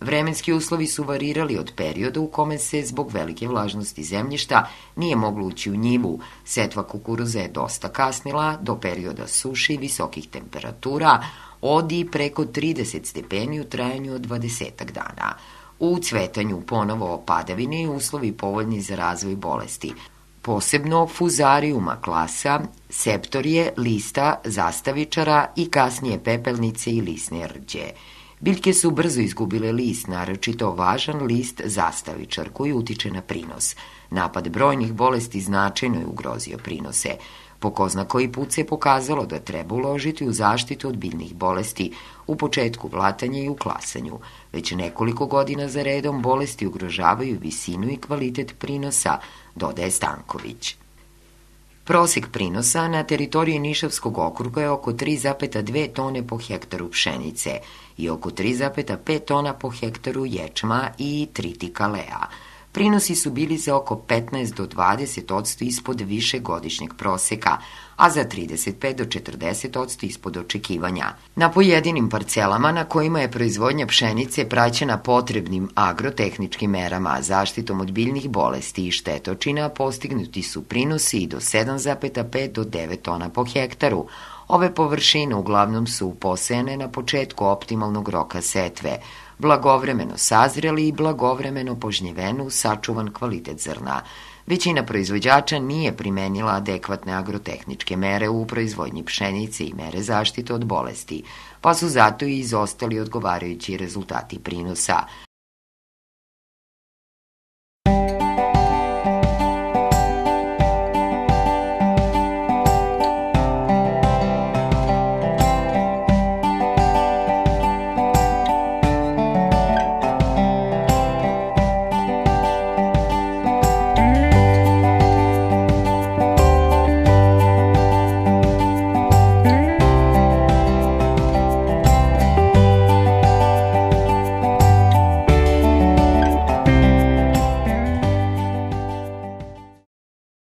Vremenski uslovi su varirali od perioda u kome se zbog velike vlažnosti zemljišta nije moglo ući u njivu. Setva kukuruza je dosta kasnila do perioda suše i visokih temperatura, odi preko 30 stepeni u trajanju od 20 dana. U cvetanju ponovo padavine i uslovi povoljni za razvoj bolesti. Posebno fuzariuma klasa, septorije, lista, zastavičara i kasnije pepelnice i lisne rđe. Biljke su brzo izgubile list, naročito važan list zastavičar koji utiče na prinos. Napad brojnih bolesti značajno je ugrozio prinose. Po ko koji put se pokazalo da treba uložiti u zaštitu od biljnih bolesti, u početku vlatanja i u klasanju. Već nekoliko godina za redom bolesti ugrožavaju visinu i kvalitet prinosa, dodaje Stanković. Prosek prinosa na teritoriji Nišavskog okruga je oko 3,2 tone po hektaru pšenice i oko 3,5 tona po hektaru ječma i tritika lea. Prinosi su bili za oko 15 do 20 odsto ispod višegodišnjeg proseka, a za 35 do 40 odsto ispod očekivanja. Na pojedinim parcelama na kojima je proizvodnja pšenice praćena potrebnim agrotehničkim merama, zaštitom od biljnih bolesti i štetočina, postignuti su prinosi i do 7,5 do 9 tona po hektaru, Ove površine uglavnom su posejane na početku optimalnog roka setve, blagovremeno sazreli i blagovremeno požnjevenu sačuvan kvalitet zrna. Većina proizvođača nije primenila adekvatne agrotehničke mere u proizvodnji pšenice i mere zaštite od bolesti, pa su zato i izostali odgovarajući rezultati prinosa.